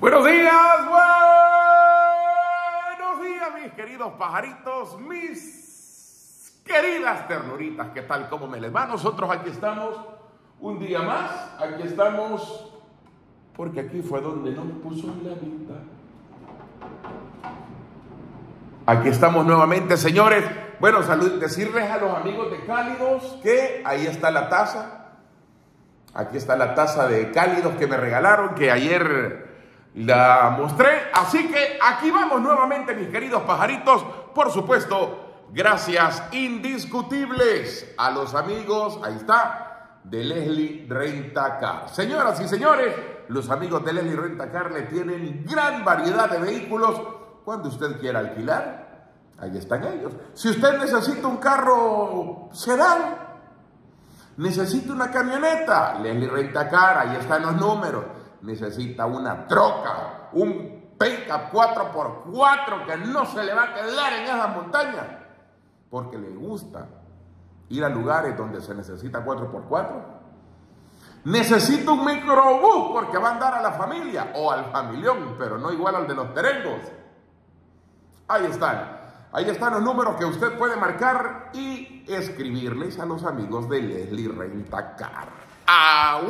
Buenos días, buenos días, mis queridos pajaritos, mis queridas ternuritas, ¿qué tal? ¿Cómo me les va? Nosotros aquí estamos un día más, aquí estamos, porque aquí fue donde nos puso la vida. Aquí estamos nuevamente, señores. Bueno, salud, decirles a los amigos de Cálidos que ahí está la taza. Aquí está la taza de Cálidos que me regalaron, que ayer la mostré. Así que aquí vamos nuevamente, mis queridos pajaritos. Por supuesto, gracias indiscutibles a los amigos, ahí está, de Leslie Rentacar. Señoras y señores, los amigos de Leslie Rentacar le tienen gran variedad de vehículos cuando usted quiera alquilar. Ahí están ellos. Si usted necesita un carro sedán, necesita una camioneta, Leslie Rentacar, ahí están los números necesita una troca, un pickup 4x4 que no se le va a quedar en esa montaña, porque le gusta ir a lugares donde se necesita 4x4. Necesita un microbús porque va a andar a la familia o al familión, pero no igual al de los terengos. Ahí están. Ahí están los números que usted puede marcar y escribirles a los amigos de Leslie Rentacar. ¡Ah,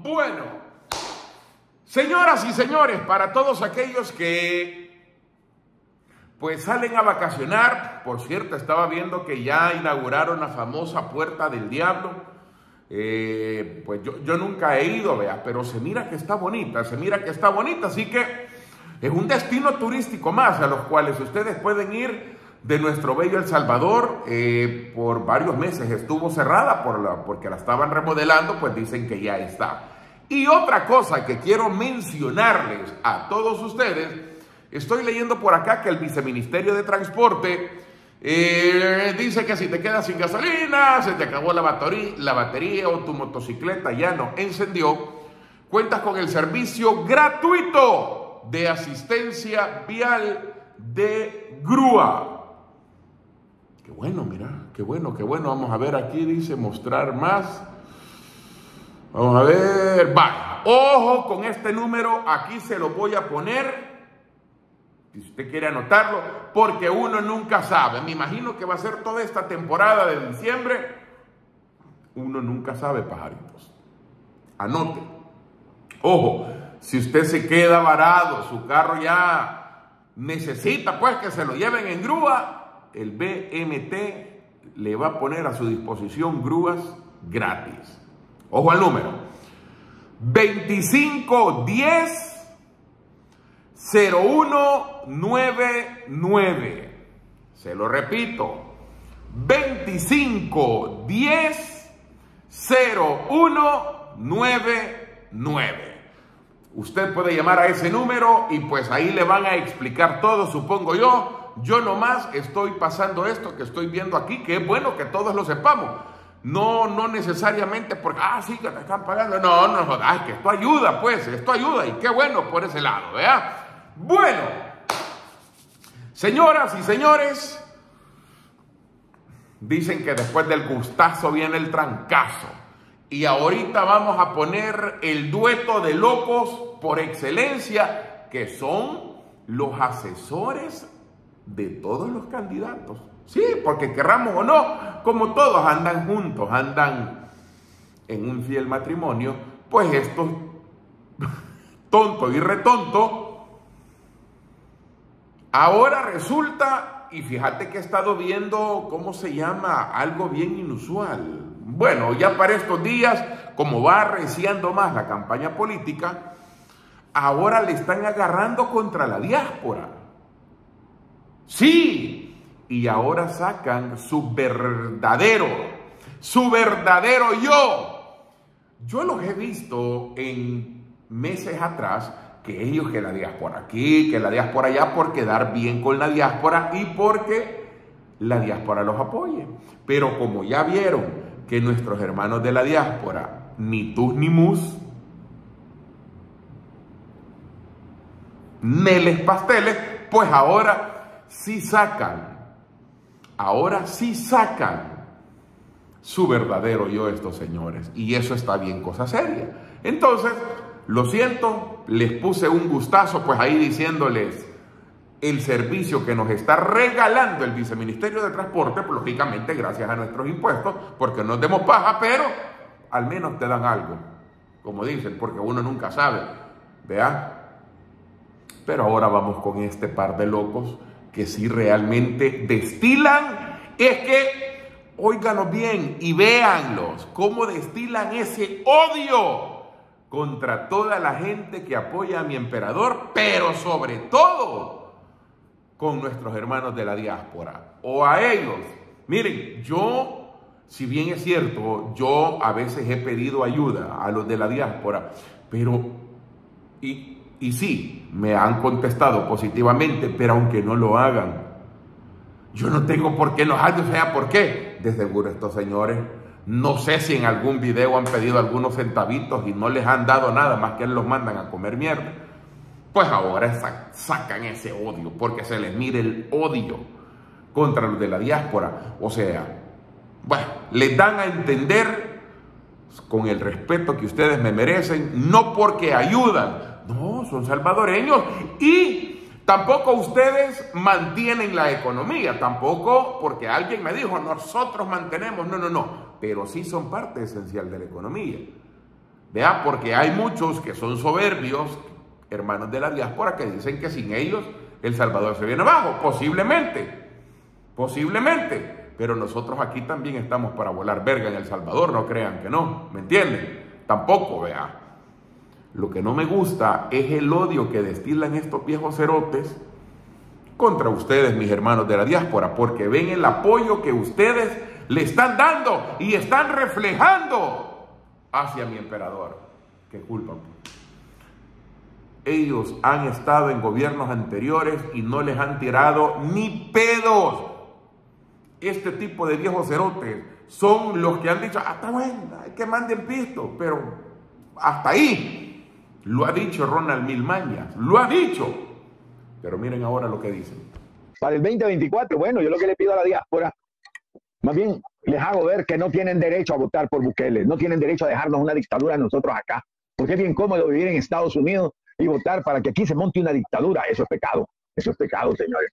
Bueno, señoras y señores, para todos aquellos que pues salen a vacacionar, por cierto, estaba viendo que ya inauguraron la famosa Puerta del Diablo. Eh, pues yo, yo, nunca he ido, vea, pero se mira que está bonita, se mira que está bonita, así que es un destino turístico más a los cuales ustedes pueden ir de nuestro bello El Salvador eh, por varios meses. Estuvo cerrada por la, porque la estaban remodelando, pues dicen que ya está. Y otra cosa que quiero mencionarles a todos ustedes, estoy leyendo por acá que el Viceministerio de Transporte eh, dice que si te quedas sin gasolina, se te acabó la batería, la batería o tu motocicleta ya no encendió, cuentas con el servicio gratuito de asistencia vial de grúa. Qué bueno, mira, qué bueno, qué bueno. Vamos a ver aquí, dice mostrar más. Vamos a ver, vaya. Ojo con este número, aquí se lo voy a poner. Si usted quiere anotarlo, porque uno nunca sabe. Me imagino que va a ser toda esta temporada de diciembre. Uno nunca sabe, pajaritos. Anote. Ojo, si usted se queda varado, su carro ya necesita pues que se lo lleven en grúa, el BMT le va a poner a su disposición grúas gratis. Ojo al número. 2510 0199. Se lo repito. 2510 0199. Usted puede llamar a ese número y pues ahí le van a explicar todo, supongo yo, yo nomás estoy pasando esto que estoy viendo aquí, que es bueno que todos lo sepamos. No, no necesariamente porque, ah, sí, que te están pagando. No, no, no, ay, que esto ayuda, pues, esto ayuda y qué bueno por ese lado, ¿verdad? Bueno, señoras y señores, dicen que después del gustazo viene el trancazo. Y ahorita vamos a poner el dueto de locos por excelencia, que son los asesores de todos los candidatos. Sí, porque querramos o no, como todos andan juntos, andan en un fiel matrimonio, pues esto tonto y retonto, ahora resulta, y fíjate que he estado viendo, ¿cómo se llama? Algo bien inusual. Bueno, ya para estos días, como va arreciando más la campaña política, ahora le están agarrando contra la diáspora. Sí, y ahora sacan su verdadero, su verdadero yo. Yo los he visto en meses atrás que ellos, que la diáspora aquí, que la diáspora allá, por quedar bien con la diáspora y porque la diáspora los apoye. Pero como ya vieron que nuestros hermanos de la diáspora, ni tus ni mus, neles pasteles, pues ahora sí sacan, ahora sí sacan su verdadero yo estos señores. Y eso está bien cosa seria. Entonces, lo siento, les puse un gustazo, pues ahí diciéndoles el servicio que nos está regalando el Viceministerio de Transporte, pues, lógicamente gracias a nuestros impuestos, porque no demos paja, pero al menos te dan algo, como dicen, porque uno nunca sabe, ¿vea? Pero ahora vamos con este par de locos que sí realmente destilan, es que, óiganlo bien y véanlos, cómo destilan ese odio contra toda la gente que apoya a mi emperador, pero sobre todo con nuestros hermanos de la diáspora o a ellos. Miren, yo, si bien es cierto, yo a veces he pedido ayuda a los de la diáspora, pero, y, y sí, me han contestado positivamente, pero aunque no lo hagan, yo no tengo por qué enojarme, o sea, ¿por qué? De seguro estos señores, no sé si en algún video han pedido algunos centavitos y no les han dado nada más que los mandan a comer mierda pues ahora sacan ese odio, porque se les mide el odio contra los de la diáspora. O sea, bueno, les dan a entender con el respeto que ustedes me merecen, no porque ayudan, no, son salvadoreños y tampoco ustedes mantienen la economía, tampoco porque alguien me dijo, nosotros mantenemos, no, no, no, pero sí son parte esencial de la economía. Vea, porque hay muchos que son soberbios, hermanos de la diáspora que dicen que sin ellos El Salvador se viene abajo. Posiblemente, posiblemente. Pero nosotros aquí también estamos para volar verga en El Salvador, no crean que no, ¿me entienden? Tampoco, vea. Lo que no me gusta es el odio que destilan estos viejos cerotes contra ustedes, mis hermanos de la diáspora, porque ven el apoyo que ustedes le están dando y están reflejando hacia mi emperador. ¿Qué culpa? Ellos han estado en gobiernos anteriores y no les han tirado ni pedos. Este tipo de viejos cerotes son los que han dicho, ah, está bueno, hay que manden pisto, pero hasta ahí. Lo ha dicho Ronald Milmañas, lo ha dicho. Pero miren ahora lo que dicen. Para el 2024, bueno, yo lo que le pido a la diáspora, más bien les hago ver que no tienen derecho a votar por Bukele, no tienen derecho a dejarnos una dictadura nosotros acá, porque es bien cómodo vivir en Estados Unidos y votar para que aquí se monte una dictadura. Eso es pecado. Eso es pecado, señores.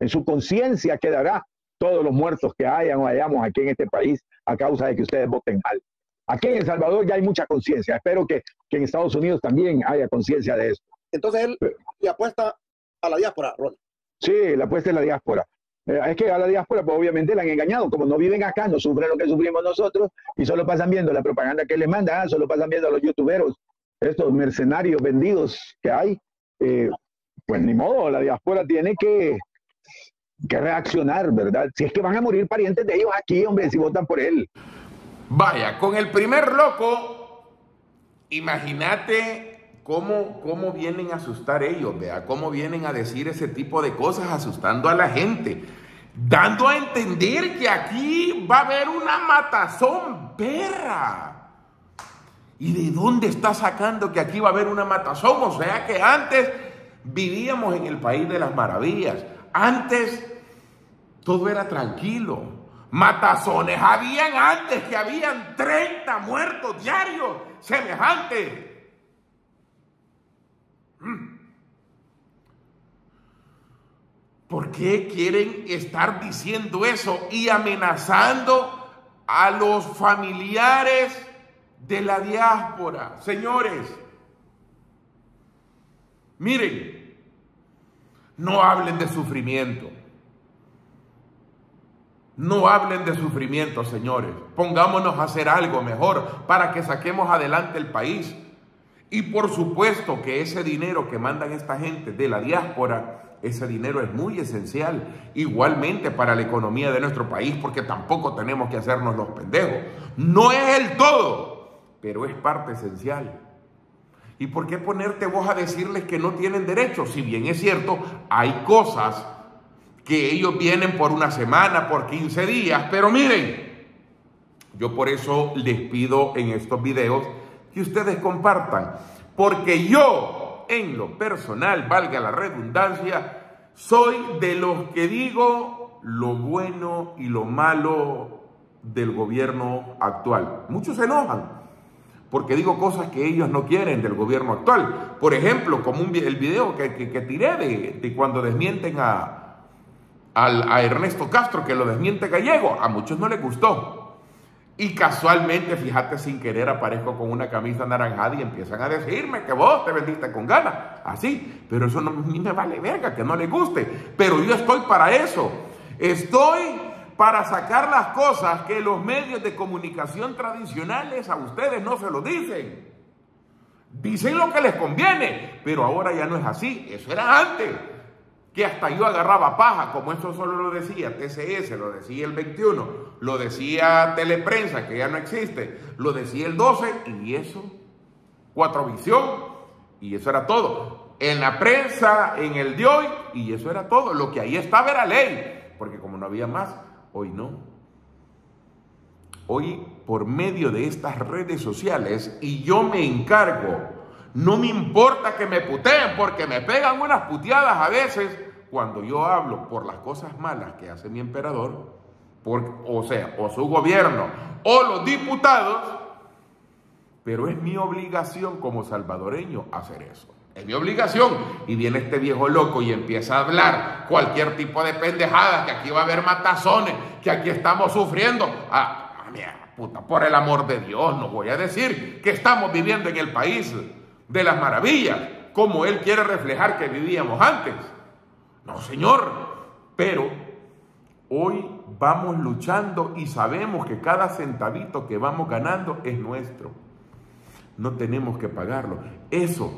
En su conciencia quedará todos los muertos que hayan o hayamos aquí en este país a causa de que ustedes voten mal. Aquí en El Salvador ya hay mucha conciencia. Espero que, en Estados Unidos también haya conciencia de eso. Entonces él le apuesta a la diáspora, Ron. Sí, le apuesta a la diáspora. Eh, es que a la diáspora, pues obviamente la han engañado. Como no viven acá, no sufren lo que sufrimos nosotros y solo pasan viendo la propaganda que les mandan, ah, solo pasan viendo a los youtuberos estos mercenarios vendidos que hay, eh, pues ni modo, la diáspora tiene que, que reaccionar, ¿verdad? Si es que van a morir parientes de ellos aquí, hombre, si votan por él. Vaya, con el primer loco, imagínate cómo, cómo vienen a asustar ellos, vea, cómo vienen a decir ese tipo de cosas asustando a la gente, dando a entender que aquí va a haber una matazón perra. ¿Y de dónde está sacando que aquí va a haber una matazón? O sea que antes vivíamos en el país de las maravillas. Antes todo era tranquilo. Matazones habían antes que habían 30 muertos diarios semejantes. Mm. ¿Por qué quieren estar diciendo eso y amenazando a los familiares de la diáspora. Señores, miren, no hablen de sufrimiento. No hablen de sufrimiento, señores. Pongámonos a hacer algo mejor para que saquemos adelante el país. Y por supuesto que ese dinero que mandan esta gente de la diáspora, ese dinero es muy esencial, igualmente para la economía de nuestro país, porque tampoco tenemos que hacernos los pendejos. No es el todo, pero es parte esencial. ¿Y por qué ponerte vos a decirles que no tienen derecho? Si bien es cierto, hay cosas que ellos vienen por una semana, por 15 días, pero miren, yo por eso les pido en estos videos que ustedes compartan, porque yo, en lo personal, valga la redundancia, soy de los que digo lo bueno y lo malo del gobierno actual. Muchos se enojan, porque digo cosas que ellos no quieren del gobierno actual. Por ejemplo, como el video que, que, tiré de, cuando desmienten a, a Ernesto Castro, que lo desmiente Gallego, a muchos no les gustó. Y casualmente, fíjate, sin querer aparezco con una camisa naranjada y empiezan a decirme que vos te vendiste con ganas. Así, pero eso no, ni me vale verga, que no le guste. Pero yo estoy para eso. Estoy para sacar las cosas que los medios de comunicación tradicionales a ustedes no se lo dicen. Dicen lo que les conviene, pero ahora ya no es así. Eso era antes que hasta yo agarraba paja, como eso solo lo decía TCS, lo decía el 21, lo decía Teleprensa, que ya no existe, lo decía el 12, y eso, Cuatro Visión, y eso era todo. En la prensa, en el de hoy, y eso era todo. Lo que ahí estaba era ley, porque como no había más, hoy no. Hoy, por medio de estas redes sociales, y yo me encargo, no me importa que me puteen, porque me pegan unas puteadas a veces, cuando yo hablo por las cosas malas que hace mi emperador, o sea, o su gobierno, o los diputados, pero es mi obligación como salvadoreño hacer eso. Es mi obligación. Y viene este viejo loco y empieza a hablar cualquier tipo de pendejadas, que aquí va a haber matazones, que aquí estamos sufriendo. Ah, ah puta, por el amor de Dios, no voy a decir que estamos viviendo en el país de las maravillas, como él quiere reflejar que vivíamos antes. No, Señor, pero hoy vamos luchando y sabemos que cada centavito que vamos ganando es nuestro. No tenemos que pagarlo. Eso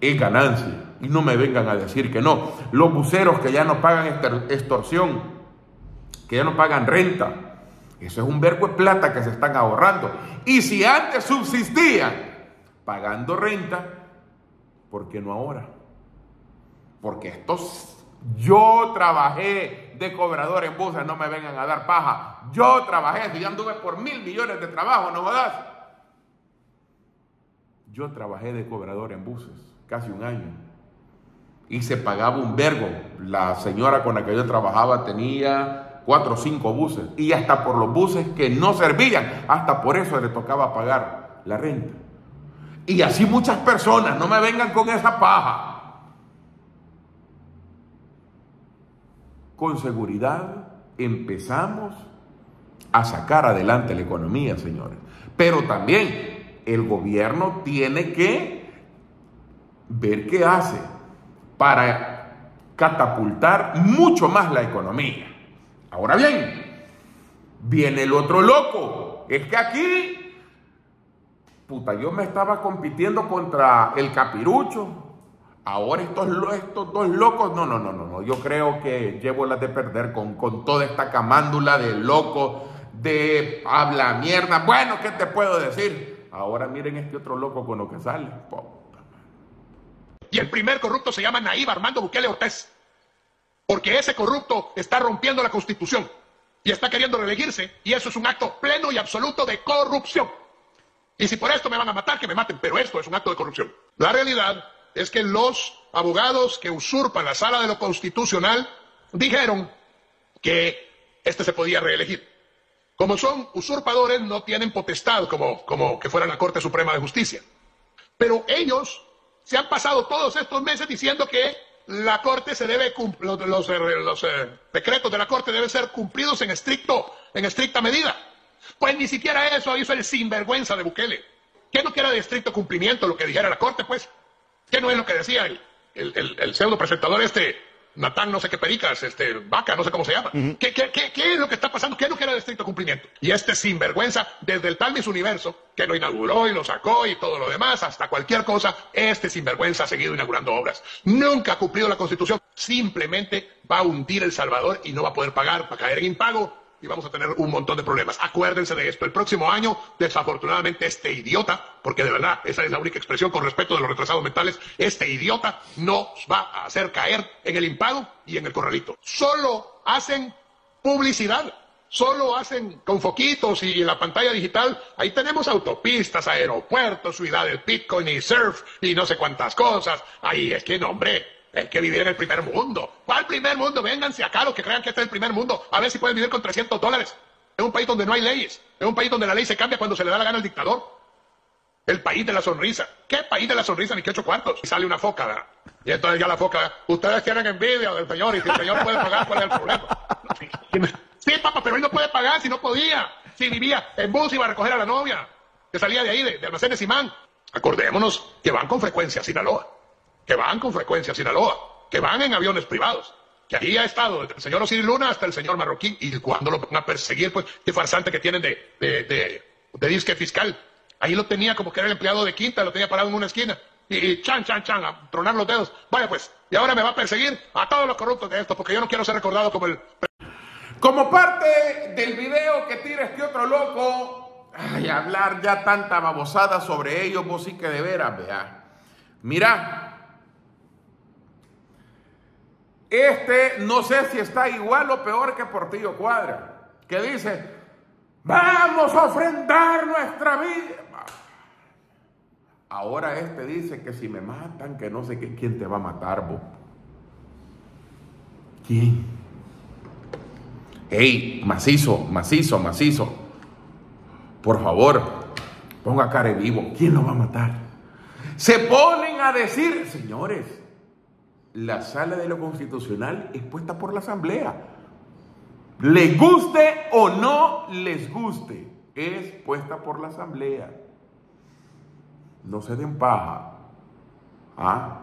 es ganancia. Y no me vengan a decir que no. Los buceros que ya no pagan extorsión, que ya no pagan renta, eso es un verbo de plata que se están ahorrando. Y si antes subsistían pagando renta, ¿por qué no ahora? Porque estos, yo trabajé de cobrador en buses, no me vengan a dar paja. Yo trabajé, si ya anduve por mil millones de trabajo, no jodas. Yo trabajé de cobrador en buses, casi un año. Y se pagaba un vergo. La señora con la que yo trabajaba tenía cuatro o cinco buses. Y hasta por los buses que no servían, hasta por eso le tocaba pagar la renta. Y así muchas personas, no me vengan con esa paja. Con seguridad empezamos a sacar adelante la economía, señores. Pero también el gobierno tiene que ver qué hace para catapultar mucho más la economía. Ahora bien, viene el otro loco. Es que aquí, puta, yo me estaba compitiendo contra el capirucho, Ahora estos, dos locos, no, no, no, no, no. Yo creo que llevo las de perder con, con toda esta camándula de loco, de habla mierda. Bueno, ¿qué te puedo decir? Ahora miren este otro loco con lo que sale. Y el primer corrupto se llama Naíba Armando Bukele Ortiz. Porque ese corrupto está rompiendo la constitución y está queriendo reelegirse. Y eso es un acto pleno y absoluto de corrupción. Y si por esto me van a matar, que me maten. Pero esto es un acto de corrupción. La realidad es que los abogados que usurpan la sala de lo constitucional dijeron que este se podía reelegir. Como son usurpadores, no tienen potestad como, como que fuera la Corte Suprema de Justicia. Pero ellos se han pasado todos estos meses diciendo que la Corte se debe los, los, los eh, decretos de la Corte deben ser cumplidos en estricto, en estricta medida. Pues ni siquiera eso hizo el sinvergüenza de Bukele. Que no quiera de estricto cumplimiento lo que dijera la Corte, pues. ¿Qué no es lo que decía el, el, pseudo presentador este, Natán no sé qué pericas, este, vaca, no sé cómo se llama? ¿Qué, qué, qué, es lo que está pasando? ¿Qué es lo que era de estricto cumplimiento? Y este sinvergüenza, desde el tal Miss Universo, que lo inauguró y lo sacó y todo lo demás, hasta cualquier cosa, este sinvergüenza ha seguido inaugurando obras. Nunca ha cumplido la Constitución, simplemente va a hundir El Salvador y no va a poder pagar, va a caer en impago y vamos a tener un montón de problemas. Acuérdense de esto. El próximo año, desafortunadamente, este idiota, porque de verdad esa es la única expresión con respecto de los retrasados mentales, este idiota nos va a hacer caer en el impago y en el corralito. Solo hacen publicidad. Solo hacen con foquitos y en la pantalla digital, ahí tenemos autopistas, aeropuertos, ciudad del Bitcoin y surf y no sé cuántas cosas. Ahí es que, no, hombre, hay que vivir en el primer mundo. ¿Cuál primer mundo? Vénganse acá los que crean que este es el primer mundo. A ver si pueden vivir con 300 dólares. En un país donde no hay leyes. Es un país donde la ley se cambia cuando se le da la gana al dictador. El país de la sonrisa. ¿Qué país de la sonrisa ni qué ocho cuartos? Y sale una foca. Y entonces ya la foca, ustedes tienen envidia del señor y si el señor puede pagar, ¿cuál es el problema? Sí, papá, pero él no puede pagar si no podía. Si vivía en bus iba a recoger a la novia, que salía de ahí, de, de almacén de Simán. Acordémonos que van con frecuencia a Sinaloa. Que van con frecuencia a Sinaloa. Que van en aviones privados que ahí ha estado desde el señor Osiris Luna hasta el señor Marroquín, y cuando lo van a perseguir, pues, qué farsante que tienen de, de, de, de disque fiscal. Ahí lo tenía como que era el empleado de quinta, lo tenía parado en una esquina. Y, y chan, chan, chan, a tronar los dedos. Vaya pues, y ahora me va a perseguir a todos los corruptos de esto, porque yo no quiero ser recordado como el... Como parte del video que tira este otro loco, ay, hablar ya tanta babosada sobre ellos, vos sí que de veras, vea. Mira, este no sé si está igual o peor que Portillo Cuadra, que dice, vamos a ofrendar nuestra vida. Ahora este dice que si me matan, que no sé qué, quién te va a matar. ¿Quién? Ey, macizo, macizo, macizo. Por favor, ponga cara vivo. ¿Quién lo va a matar? Se ponen a decir, señores, la sala de lo constitucional es puesta por la asamblea. Les guste o no les guste, es puesta por la asamblea. No se den paja. ¿Ah?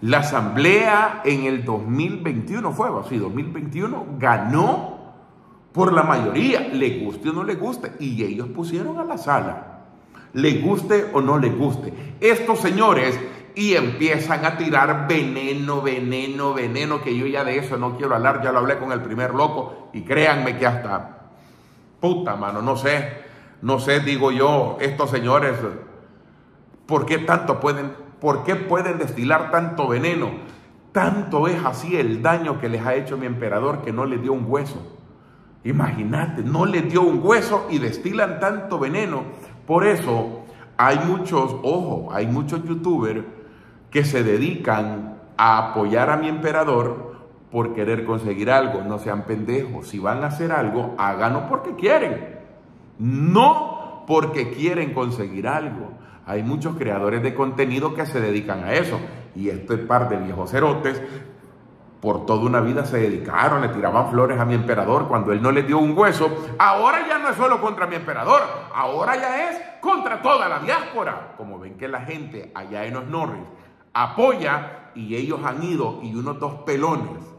La asamblea en el 2021 fue así, 2021 ganó por la mayoría, le guste o no le guste, y ellos pusieron a la sala, le guste o no le guste. Estos señores y empiezan a tirar veneno, veneno, veneno, que yo ya de eso no quiero hablar, ya lo hablé con el primer loco y créanme que hasta puta mano, no sé, no sé, digo yo, estos señores, ¿por qué tanto pueden, por qué pueden destilar tanto veneno? Tanto es así el daño que les ha hecho mi emperador que no le dio un hueso. Imagínate, no le dio un hueso y destilan tanto veneno. Por eso hay muchos, ojo, hay muchos youtubers que se dedican a apoyar a mi emperador por querer conseguir algo. No sean pendejos. Si van a hacer algo, háganlo porque quieren. No porque quieren conseguir algo. Hay muchos creadores de contenido que se dedican a eso. Y este par de viejos cerotes por toda una vida se dedicaron, le tiraban flores a mi emperador cuando él no les dio un hueso. Ahora ya no es solo contra mi emperador, ahora ya es contra toda la diáspora. Como ven que la gente allá en los Norris apoya y ellos han ido y unos dos pelones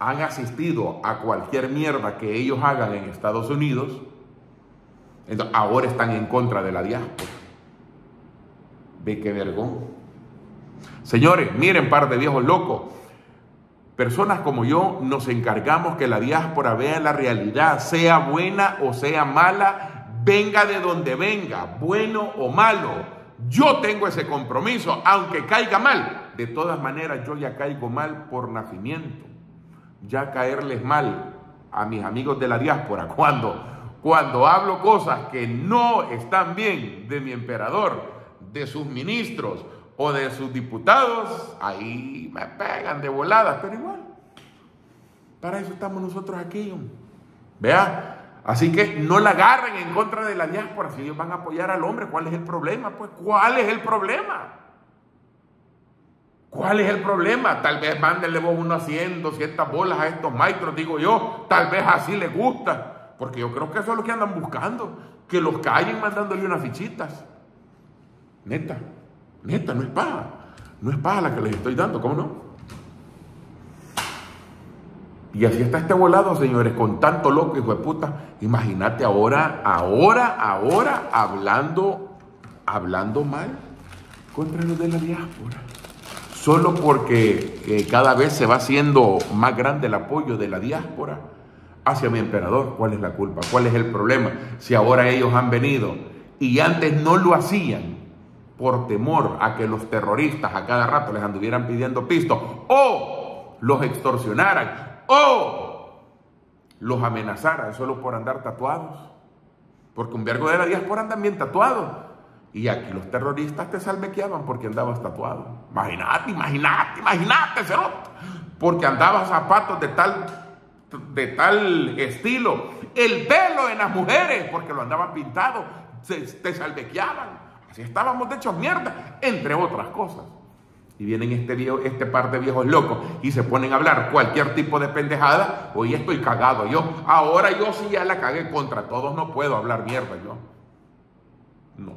han asistido a cualquier mierda que ellos hagan en Estados Unidos, entonces ahora están en contra de la diáspora. Ve qué vergón. Señores, miren par de viejos locos. Personas como yo nos encargamos que la diáspora vea la realidad, sea buena o sea mala, venga de donde venga, bueno o malo. Yo tengo ese compromiso, aunque caiga mal. De todas maneras, yo ya caigo mal por nacimiento. Ya caerles mal a mis amigos de la diáspora cuando, cuando hablo cosas que no están bien de mi emperador, de sus ministros o de sus diputados, ahí me pegan de voladas, pero igual. Para eso estamos nosotros aquí. Vea, Así que no la agarren en contra de la diáspora. Si ellos van a apoyar al hombre, ¿cuál es el problema? Pues, ¿cuál es el problema? ¿Cuál es el problema? Tal vez mándenle vos uno haciendo ciertas bolas a estos maestros, digo yo. Tal vez así les gusta. Porque yo creo que eso es lo que andan buscando. Que los callen mandándole unas fichitas. Neta, neta, no es paja. No es paja la que les estoy dando, ¿cómo no? Y así está este volado, señores, con tanto loco, hijo de puta. Imagínate ahora, ahora, ahora, hablando, hablando mal contra los de la diáspora. Solo porque eh, cada vez se va haciendo más grande el apoyo de la diáspora hacia mi emperador. ¿Cuál es la culpa? ¿Cuál es el problema? Si ahora ellos han venido y antes no lo hacían por temor a que los terroristas a cada rato les anduvieran pidiendo pisto o los extorsionaran o los amenazaran solo por andar tatuados. Porque un vergo de la diáspora andan bien tatuados. Y aquí los terroristas te salvequeaban porque andabas tatuado. Imagínate, imagínate, imagínate, cerote. Porque andabas zapatos de tal, de tal estilo el pelo en las mujeres, porque lo andaban pintado, se, te salvequeaban. Así estábamos de hecho mierda, entre otras cosas. Y vienen este, viejo, este par de viejos locos y se ponen a hablar cualquier tipo de pendejada. Hoy estoy cagado yo. Ahora yo sí ya la cagué contra todos. No puedo hablar mierda yo. No.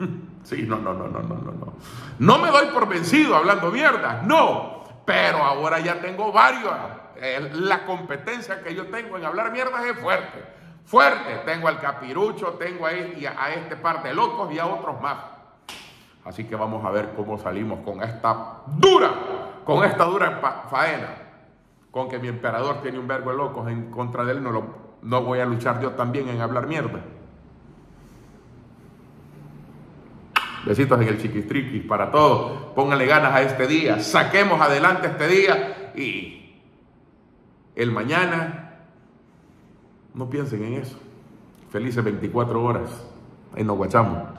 Sí, no, no, no, no, no, no, no. No me doy por vencido hablando mierda. No. Pero ahora ya tengo varios. Eh, la competencia que yo tengo en hablar mierda es fuerte. Fuerte. Tengo al capirucho, tengo ahí a este par de locos y a otros más. Así que vamos a ver cómo salimos con esta dura, con esta dura faena. Con que mi emperador tiene un verbo de locos en contra de él, no, lo, no voy a luchar yo también en hablar mierda. Besitos en el chiquistriquis para todos. Pónganle ganas a este día. Saquemos adelante este día y el mañana, no piensen en eso. Felices 24 horas. Ahí nos guachamos.